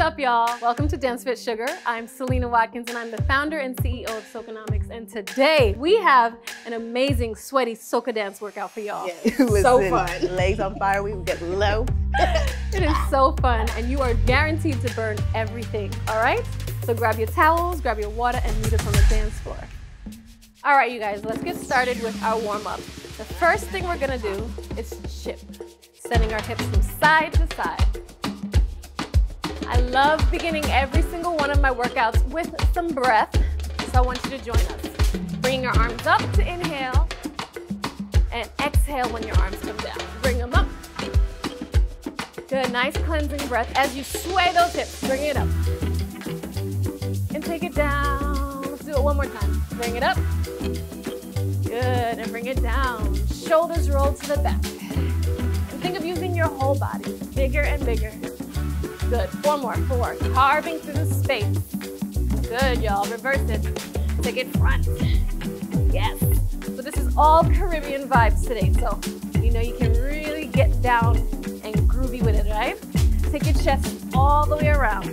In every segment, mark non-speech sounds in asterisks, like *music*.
up, y'all? Welcome to Dance Fitsugar. I'm Selena Watkins, and I'm the founder and CEO of Socanomics. And today we have an amazing, sweaty soca dance workout for y'all. Yeah, *laughs* so fun. Legs on fire, we get low. *laughs* it is so fun, and you are guaranteed to burn everything, all right? So grab your towels, grab your water, and meet us on the dance floor. All right, you guys, let's get started with our warm-up. The first thing we're gonna do is chip, sending our hips from side to side. I love beginning every single one of my workouts with some breath, so I want you to join us. Bring your arms up to inhale, and exhale when your arms come down. Bring them up. Good, nice cleansing breath. As you sway those hips, bring it up. And take it down. Let's do it one more time. Bring it up. Good, and bring it down. Shoulders roll to the back. And think of using your whole body, bigger and bigger. Good. Four more. Four. Carving through the space. Good, y'all. Reverse it. Take it front. Yes. So this is all Caribbean vibes today. So you know you can really get down and groovy with it, right? Take your chest all the way around.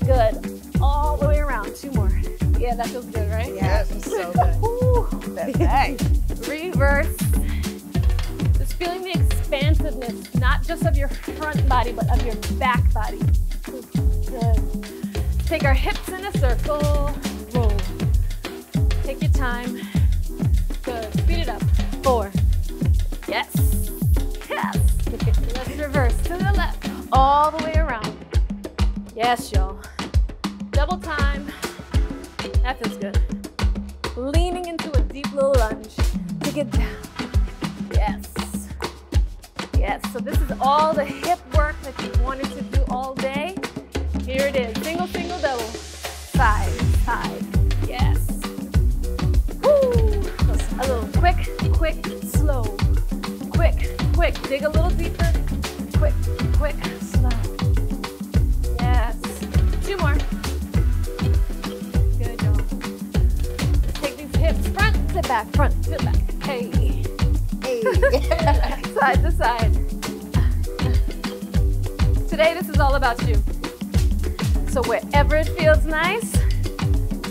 Good. All the way around. Two more. Yeah, that feels good, right? Yeah, feels so good. That's. *laughs* Reverse. Just feeling the expansiveness, not just of your front body, but of your back body. Good. Take our hips in a circle. Roll. Take your time. Good. Speed it up. Four. Yes. Yes. Let's reverse to the left. All the way around. Yes, y'all. Double time. That feels good. Leaning into a deep little lunge Take it down. Yes. So this is all the hip work that you wanted to do all day. Here it is, single, single, double. Side, side, yes. Woo! A little quick, quick, slow. Quick, quick, dig a little deeper. Quick, quick, slow. Yes. Two more. Good, y'all. Take these hips front to back, front to back. Hey. *laughs* Side to side. Today, this is all about you. So wherever it feels nice,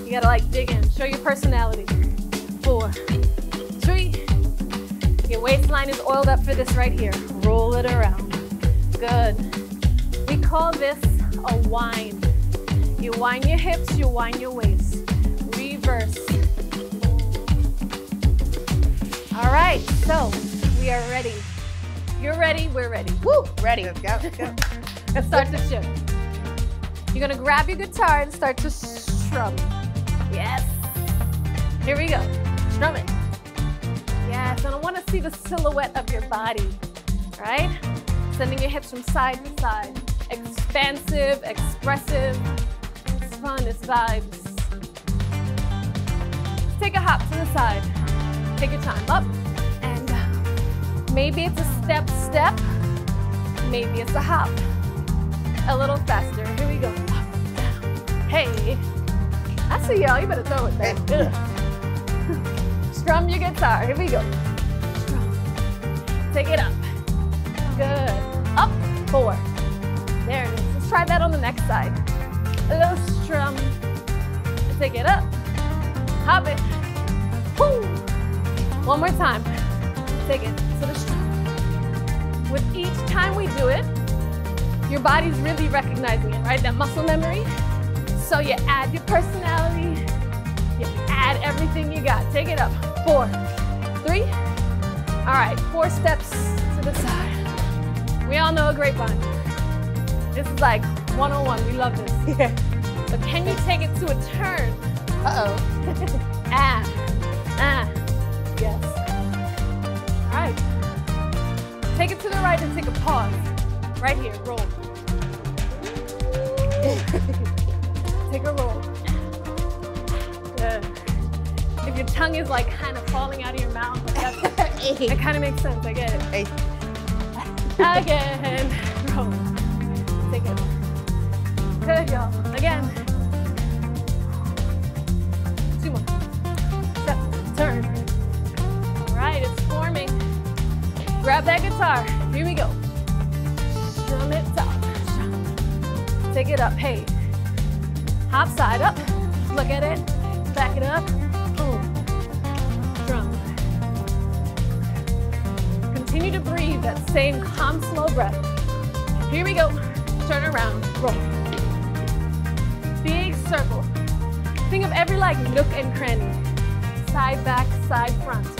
you gotta like dig in, show your personality. Four, three. Your waistline is oiled up for this right here. Roll it around. Good. We call this a wind. You wind your hips, you wind your waist. Reverse. All right, so we are ready. You're ready, we're ready. Woo! Ready. Let's go, let's go. Let's start to shift. You're gonna grab your guitar and start to strum. Yes. Here we go. Strum it. Yes, and I wanna see the silhouette of your body, right? Sending your hips from side to side. Expansive, expressive. It's fun, it's vibes. Take a hop to the side. Take your time up. Maybe it's a step, step. Maybe it's a hop. A little faster. Here we go. Hey. I see y'all. You better throw it back. Strum your guitar. Here we go. Strum. Take it up. Good. Up. Four. There it is. Let's try that on the next side. A little strum. Take it up. Hop it. Woo. One more time. Take it to the strum. With each time we do it, your body's really recognizing it, right? That muscle memory. So you add your personality, you add everything you got. Take it up. Four, three. All right, four steps to the side. We all know a grapevine. This is like 101. We love this. *laughs* Yeah. But can you take it to a turn? Uh-oh. *laughs* ah, ah, yes. Take it to the right and take a pause. Right here, roll. *laughs* take a roll. Good. If your tongue is like kind of falling out of your mouth, *laughs* it kind of makes sense. I get it. Hey. Again, roll. Take it. Good, y'all. Again. That guitar. Here we go. Strum it. Strum. Take it up. Hey. Hop side up. Look at it. Back it up. Boom. Drum. Continue to breathe that same calm, slow breath. Here we go. Turn around. Roll. Big circle. Think of every like nook and cranny. Side, back, side, front.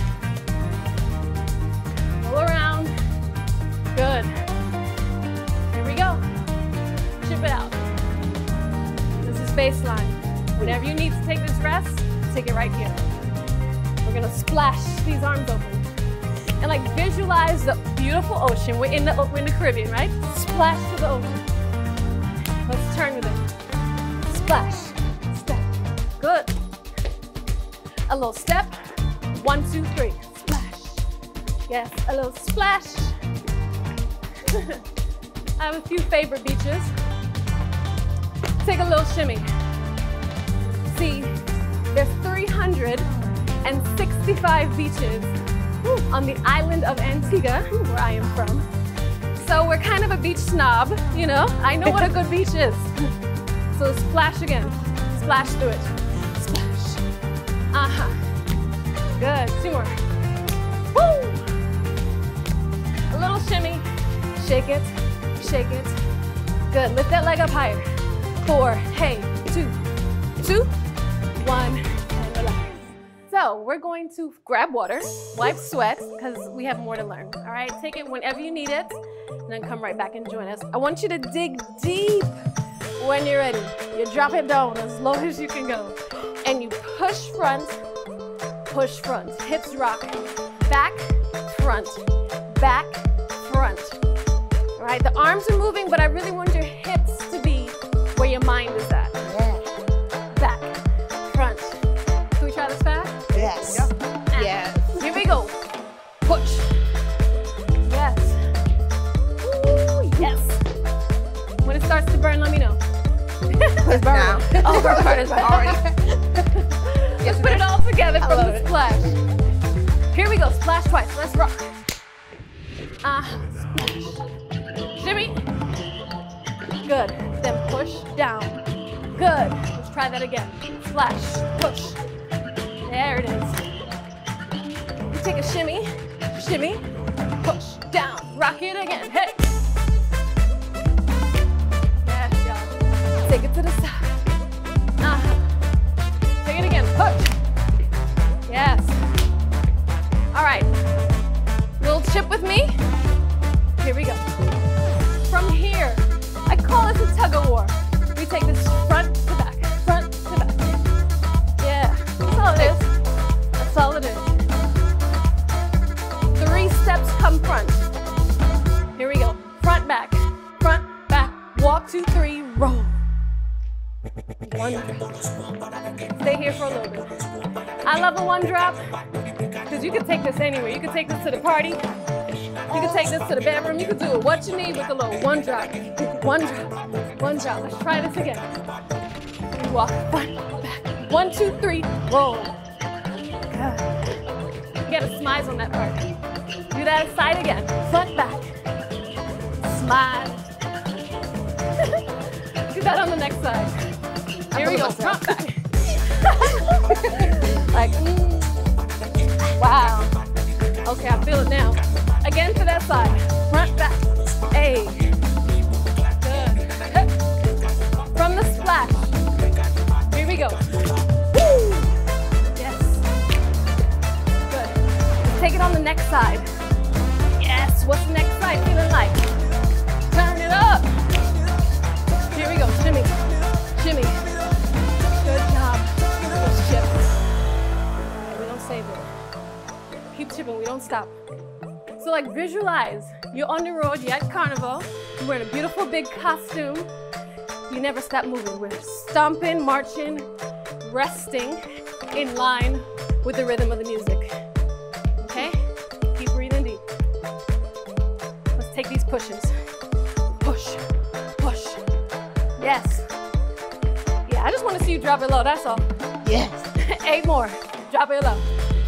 Baseline. Whenever you need to take this rest, take it right here. We're gonna splash these arms open. And like visualize the beautiful ocean. We're in the, we're in the Caribbean, right? Splash to the ocean. Let's turn with it. Splash. Step. Good. A little step. One, two, three. Splash. Yes, a little splash. *laughs* I have a few favorite beaches. Take a little shimmy. See, there's 365 beaches on the island of Antigua, where I am from. So we're kind of a beach snob, you know? I know what a good beach is. So splash again. Splash through it. Splash. Uh-huh. Good. Two more. Woo! A little shimmy. Shake it. Shake it. Good. Lift that leg up higher. Four. Hey. Two. Two. And relax. So we're going to grab water, wipe sweat, because we have more to learn. All right. Take it whenever you need it, and then come right back and join us. I want you to dig deep when you're ready. You drop it down as low as you can go, and you push front, push front. Hips rock. Back, front, back, front. All right, the arms are moving, but I really want your your mind is at. Yeah. Back, front. Can we try this fast? Yes. Ah. Yes. Here we go. Push. Yes. Ooh, yes. When it starts to burn, let me know. It's *laughs* now. Oh, our part is already. *laughs* Let's put it all together from love the it. splash. Here we go. Splash twice. Let's rock. Ah, splash. Shimmy. Good. Down. Good. Let's try that again. Splash. Push. There it is. You take a shimmy. Shimmy. Push down. Rock it again. Hey. Yes, y'all. Take it to the side. Uh-huh. Take it again. Push. Yes. All right. Little chip with me. Here we go. One. Stay here for a little bit. I love a one drop because you can take this anywhere. You can take this to the party. You can take this to the bedroom. You can do what you need with a little one drop. One drop. One drop. Let's try this again. Walk front, back. One, two, three, roll. Good. You gotta smize on that part. Do that side again. Front, back. Smile. *laughs* Do that on the next side. Here we go. Front, back. *laughs* like, mm. wow. Okay, I feel it now. Again to that side. Front, back. Hey. Good. From the splash. Here we go. Woo. Yes. Good. Let's take it on the next side. Yes. What's the next side feeling like? Keep. We don't stop. So like visualize you're on the road, you're at carnival, you're wearing a beautiful big costume. You never stop moving. We're stomping, marching, resting in line with the rhythm of the music. Okay? Keep breathing deep. Let's take these pushes. Push, push. Yes. Yeah, I just want to see you drop it low, that's all. Yes. *laughs* Eight more. Drop it low.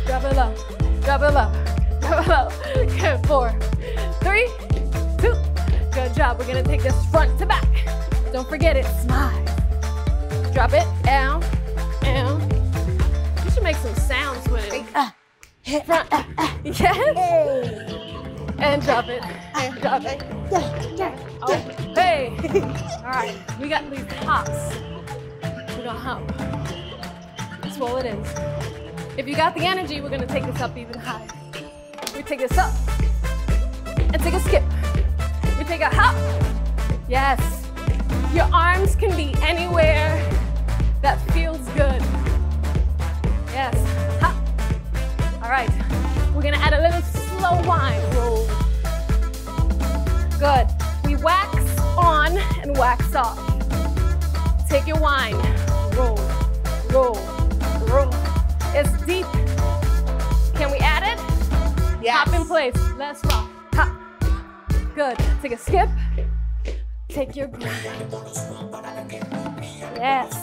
Drop it low. Drop it low. Drop it low. Good. Four, three, two. Good job. We're gonna take this front to back. Don't forget it. Smile. Drop it. Down. Down. You should make some sounds with it. Uh, uh, front. Uh, yes. And drop it. And drop it. Oh, hey. *laughs* All right. We got these hops. We're gonna hop. That's all it is. If you got the energy, we're gonna take this up even higher. We take this up and take a skip. We take a hop. Yes. Your arms can be anywhere that feels good. Yes. Hop. All right. We're gonna add a little slow whine. Roll. Good. We wax on and wax off. Take your. Roll, roll, roll. It's deep. Can we add it? Yes. Hop in place. Let's rock. Hop. Good. Take a skip. Take your grind. Yes.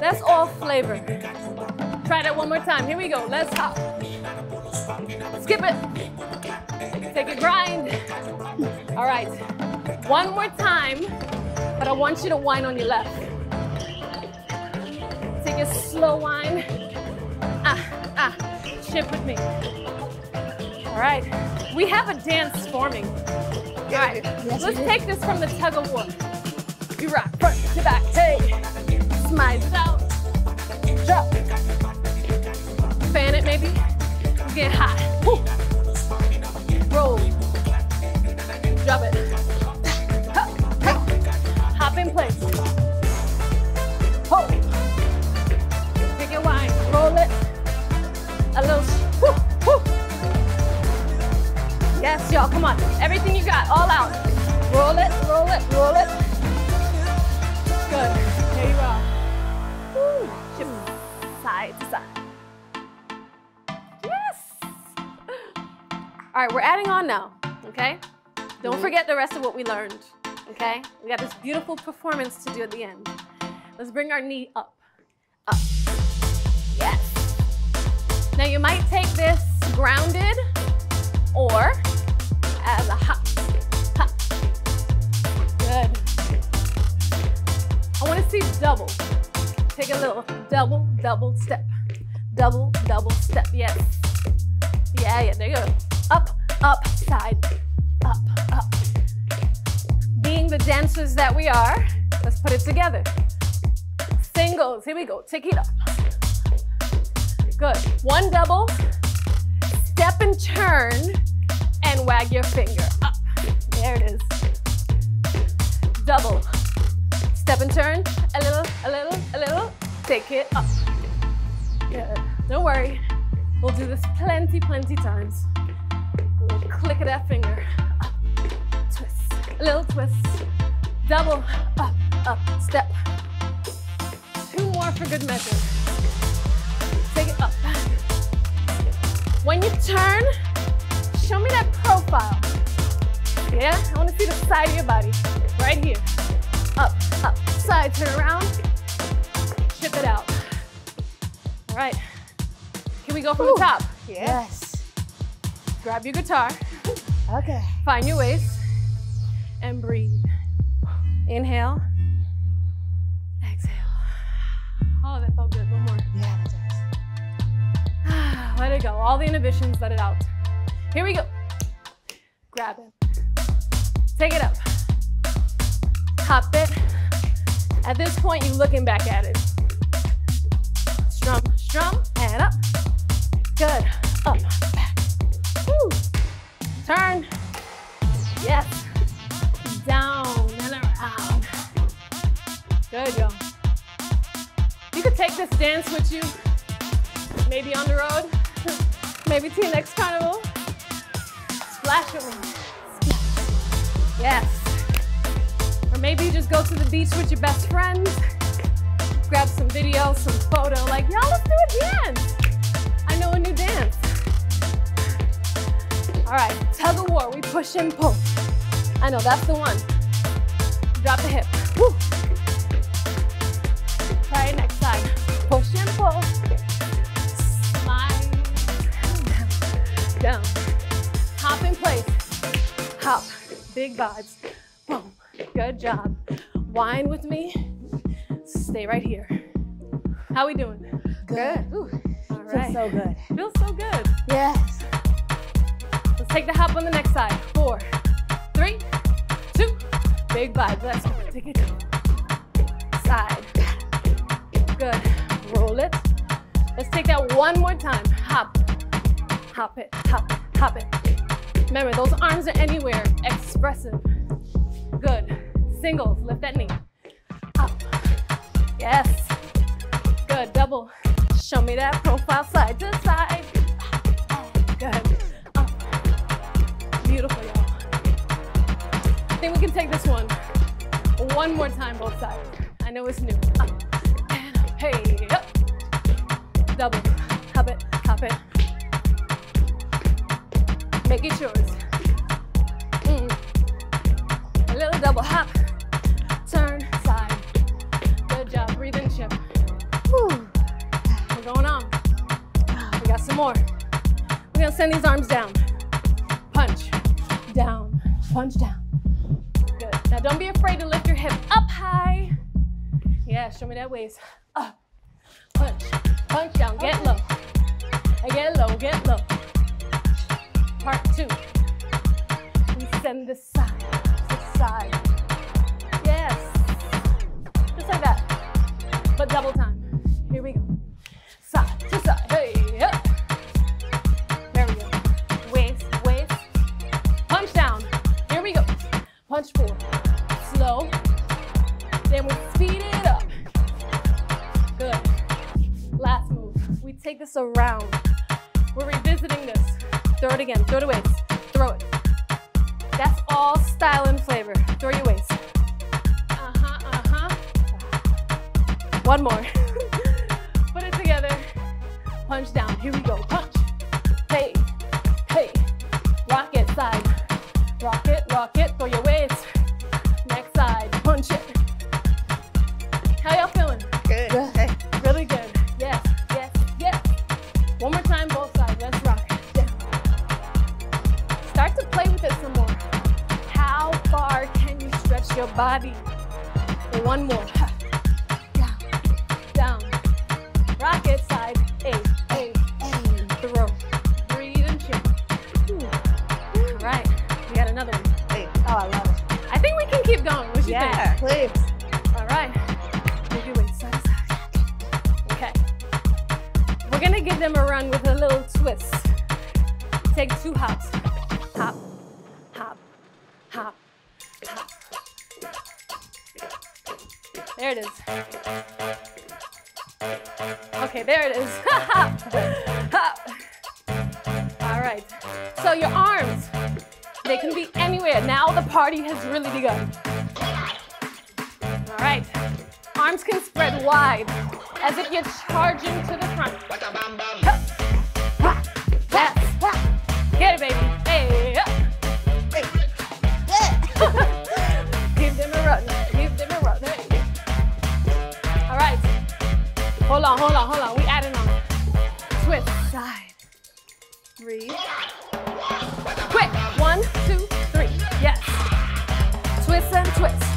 That's all flavor. Try that one more time. Here we go. Let's hop. Skip it. Take a grind. All right. One more time, but I want you to whine on your left. Take a slow whine. Ah. With me. All right. We have a dance forming. All right. Let's take this from the tug of war. You rock front to back. Hey. Smile it out. Drop. Fan it maybe. Getting hot. Woo. Roll. Yes, y'all. Come on. Everything you got. All out. Roll it. Roll it. Roll it. Good. There you are. Woo. Chip side to side. Yes. All right, we're adding on now, okay? Don't mm-hmm. forget the rest of what we learned, okay? We got this beautiful performance to do at the end. Let's bring our knee up, up. Yes. Now you might take this grounded or as a hop, hop. Good. I want to see double. Take a little double, double step. Double, double step. Yes. Yeah, yeah, there you go. Up, up, side, up, up. Being the dancers that we are, let's put it together. Singles, here we go. Take it up. Good. One double, step and turn, and wag your finger up. There it is. Double. Step and turn, a little, a little, a little. Take it up. Good. Don't worry. We'll do this plenty, plenty times. A little click of that finger. Up, twist. A little twist. Double, up, up, step. Two more for good measure. Take it up. When you turn, show me that profile. Yeah? I want to see the side of your body. Right here. Up, up, side, turn around. Chip it out. All right. Can we go from the top? Yes. Grab your guitar, Okay. find your waist, and breathe. Inhale. Exhale. Oh, that felt good. One more. Yeah, that does. *sighs* Let it go. All the inhibitions, let it out. Here we go. Grab it. Take it up. Hop it. At this point, you're looking back at it. Strum, strum, and up. Good. Up, back. Woo. Turn. Yes. Down and around. Good, y'all. You could take this dance with you maybe on the road, *laughs* maybe to your next carnival. Yes. Or maybe you just go to the beach with your best friends, grab some video, some photo, like, y'all, let's do a dance. I know a new dance. All right, tug of war, we push and pull. I know, that's the one. Drop the hip. Woo. Try it next side. Push and pull. Slide down, down. In place. Hop. Big vibes. Boom. Good job. Wine with me. Stay right here. How we doing? Good. All Feels right. so good. Feels so good. Yes. Let's take the hop on the next side. Four, three, two. Big vibes. Let's go. Take it. Side. Good. Roll it. Let's take that one more time. Hop. Hop it. Hop it. Hop it. Remember, those arms are anywhere. Expressive. Good. Singles. Lift that knee. Up. Yes. Good. Double. Show me that profile side to side. Good. Up. Beautiful, y'all. I think we can take this one one more time, both sides. I know it's new. Up and. Hey, up. Double. Hop it. Hop it. Make it yours. Mm. A little double hop. Turn side. Good job. Breathe in, chip. We're going on. We got some more. We're gonna send these arms down. Punch, down, punch down. Good. Now don't be afraid to lift your hip up high. Yeah, show me that waist. Up, punch, punch down, get low. Get low, get low. Part two. We send this side to side. Yes. Just like that. But double time. Here we go. Side to side. Hey, up. There we go. Waist, waist. Punch down. Here we go. Punch forward. Slow. Then we speed it up. Good. Last move. We take this around. Again. Throw it waist. Stretch your? One more. Right. Arms can spread wide as if you're charging to the front. Get it, baby. Hey. *laughs* Give them a run. Give them a run. Hey. All right. Hold on, hold on, hold on. We adding on. Twist. Side. Breathe. Quick. One, two, three. Yes. Twist and twist.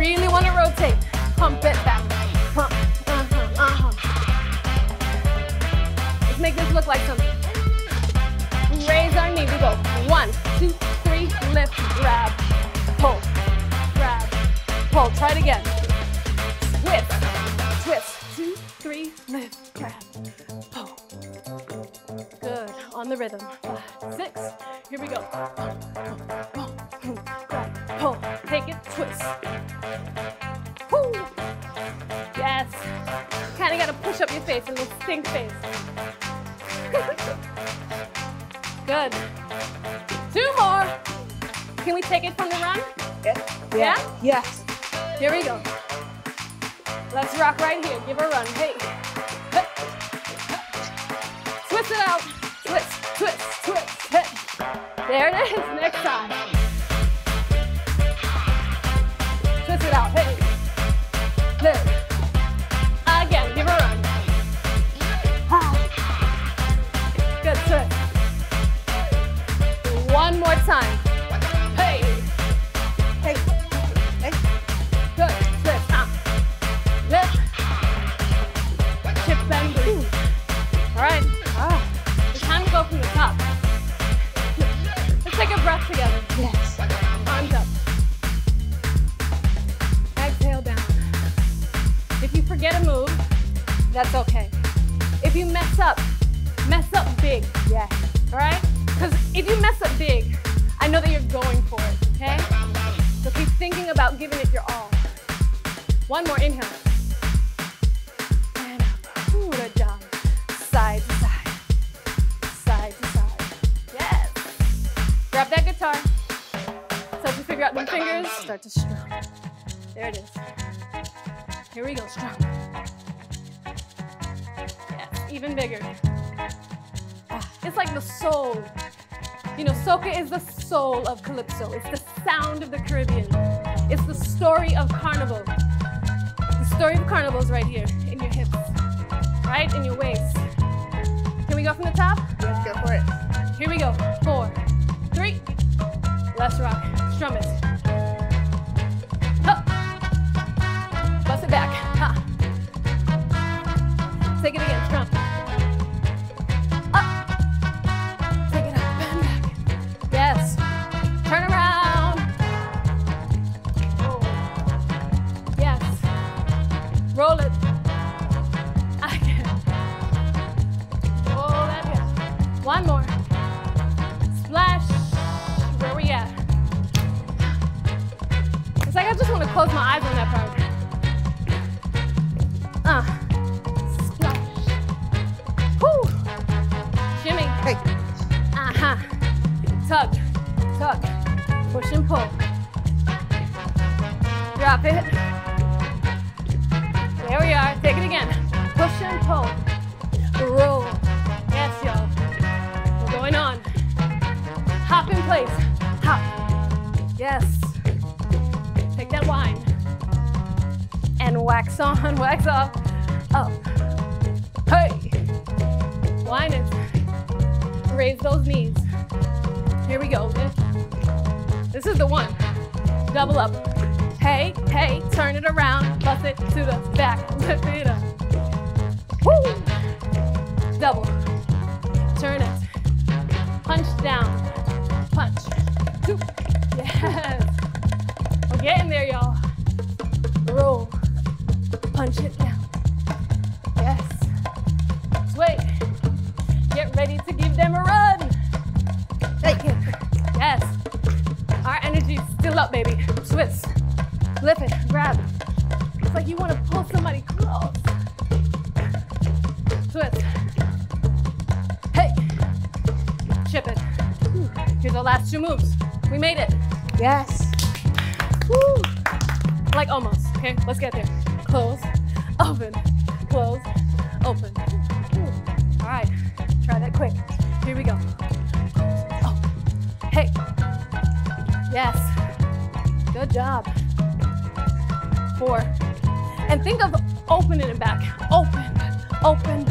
Really want to rotate. Pump it back. Pump. Uh-huh, uh-huh. Let's make this look like something. Raise our knee. We go. One, two, three. Lift, grab, pull, grab, pull. Try it again. Twist, twist. Two, three. Lift, grab, pull. Good. On the rhythm. Five, six. Here we go. Pull, pull, pull, grab, pull. Take it. Twist. Woo. Yes. Kind of got to push up your face, a little stink face. *laughs* Good. Two more. Can we take it from the run? Yeah? Yes. Here we go. Let's rock right here. Give her a run. Hey. Twist it out. Twist, twist, twist. There it is. Next side. Out. Hey. Yeah. all right? Because if you mess up big, I know that you're going for it, okay? So keep thinking about giving it your all. One more inhale. And out. Ooh, good job. Side to side. Side to side. Yes. Grab that guitar. So Start to figure out the fingers. Start to strum. There it is. Here we go, strum. Yes, even bigger. It's like the soul. You know, soca is the soul of calypso. It's the sound of the Caribbean. It's the story of carnival. The story of carnival is right here in your hips, right in your waist. Can we go from the top? Let's go for it. Here we go. Four, three. Let's rock. Strum it. Hop. Yes. Take that wine. And wax on, *laughs* wax off. Up. Hey. Wine it. Raise those knees. Here we go. This, this is the one. Double up. Hey, hey, turn it around. Bust it to the back. Lift it up. Woo! Double. Turn it. Punch down. Yes. We're getting there, y'all. Roll. Punch it down. Yes. Sway. Get ready to give them a run. Take it. Yes. Our energy's still up, baby. Twist. Lift it. Grab. It. It's like you want to pull somebody close. Twist. Hey. Chip it. Here's the last two moves. We made it. Yes. Woo. Like almost. Okay, let's get there. Close, open, close, open. Woo. All right, try that quick. Here we go. Oh. Hey. Yes. Good job. Four. And think of opening it back. Open, open.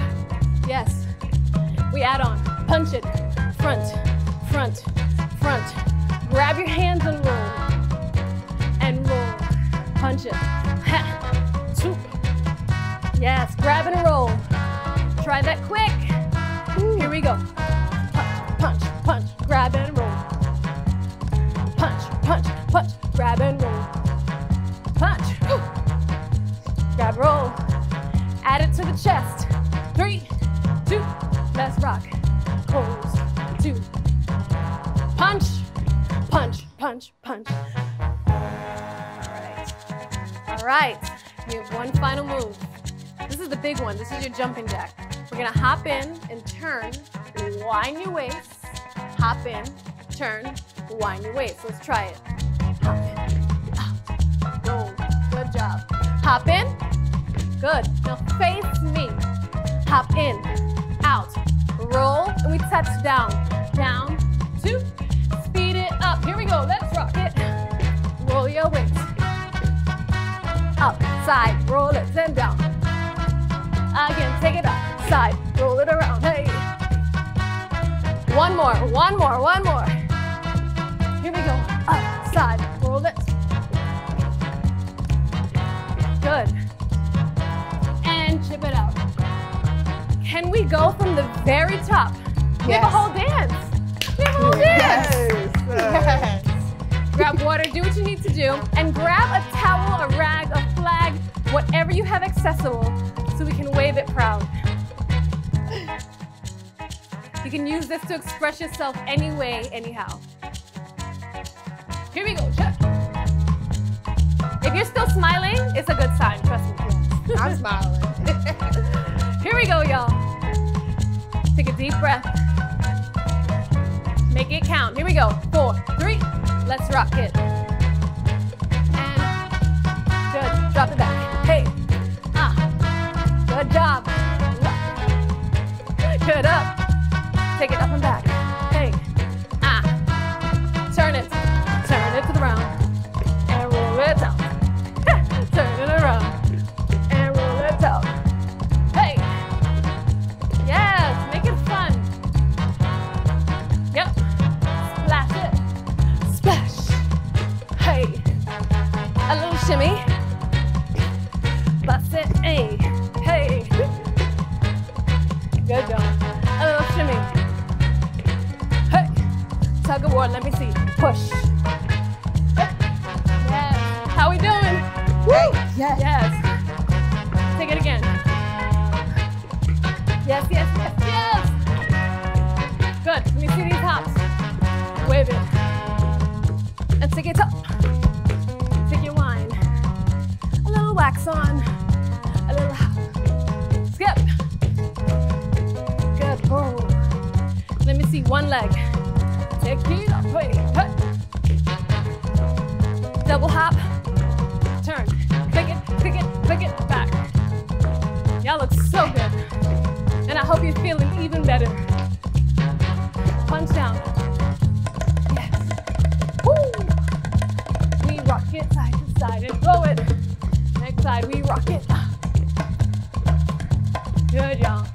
Yes. We add on. Punch it. Front, front. Grab your hands and roll. And roll. Punch it. Ha. *laughs* Two. Yes. Grab and roll. Try that quick. Here we go. Punch, punch, punch. Grab and roll. Punch, punch, punch. Grab and roll. Punch. Grab, roll. Add it to the chest. Three, two, let's rock. Pose, two. Punch, All right. We have one final move. This is the big one. This is your jumping jack. We're gonna hop in and turn, wind your waist, hop in, turn, wind your waist. Let's try it. Hop in, up. Good job. Hop in. Good. Now face me. Hop in, out, roll, and we touch down. Down, two, speed it up. Here we go. Let's rock it. Roll your weight. Side, roll it, then down. Again, take it up, side, roll it around. Hey. One more, one more, one more. Accessible, so we can wave it proud. You can use this to express yourself any way, anyhow. Here we go. If you're still smiling, it's a good sign, trust me. I'm *laughs* smiling. Here we go, y'all. Take a deep breath. Make it count. Here we go. Four, three. Let's rock it. See one leg. Take it up. Wait. Hey. Double hop. Turn. Click it, click it, click it, back. Y'all look so good. And I hope you're feeling even better. Punch down. Yes. Woo! We rock it side to side and throw it. Next side, we rock it. Good, y'all.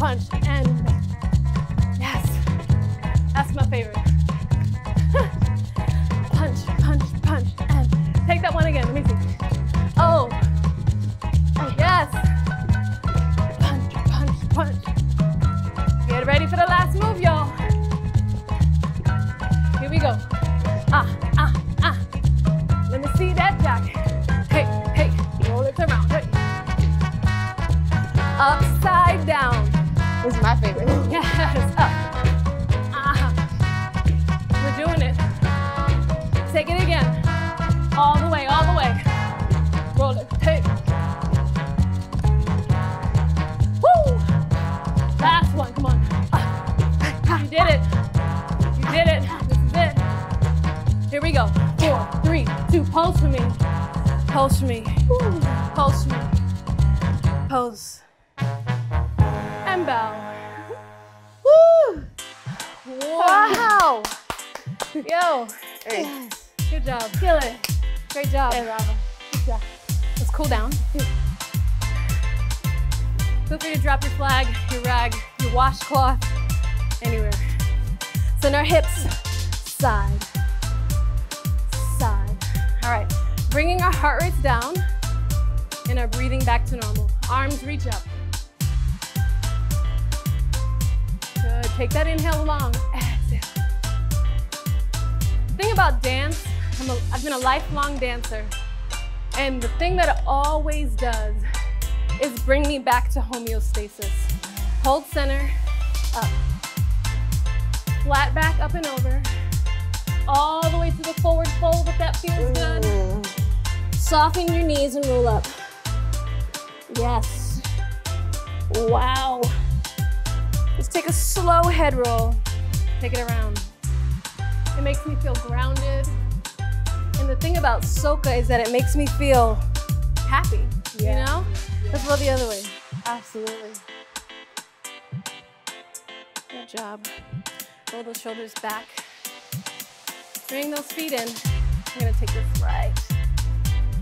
Punch, Yo, Hey. good job. Kill it. Great job. Hey, Rava. Good job. Let's cool down. Feel free to drop your flag, your rag, your washcloth, anywhere. Send our hips side, side. All right, bringing our heart rates down and our breathing back to normal. Arms reach up. Good. Take that inhale long. Thing about dance, I'm a, I've been a lifelong dancer. And the thing that it always does is bring me back to homeostasis. Hold center, up. Flat back, up and over. All the way to the forward fold if that feels good. Mm. Soften your knees and roll up. Yes. Wow. Just take a slow head roll. Take it around. It makes me feel grounded. And the thing about soca is that it makes me feel happy, Yeah. you know? Let's roll the other way. Absolutely. Good job. Roll those shoulders back. Bring those feet in. I'm gonna take this right.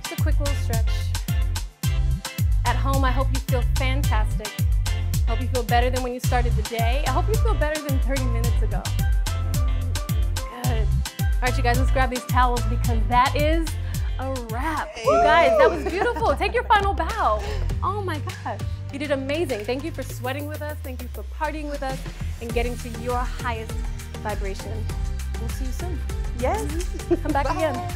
Just a quick little stretch. At home, I hope you feel fantastic. I hope you feel better than when you started the day. I hope you feel better than 30 minutes ago. All right, you guys, let's grab these towels because that is a wrap. You guys, that was beautiful. Take your final bow. Oh my gosh. You did amazing. Thank you for sweating with us. Thank you for partying with us and getting to your highest vibration. We'll see you soon. Yes. Come back Bye. again.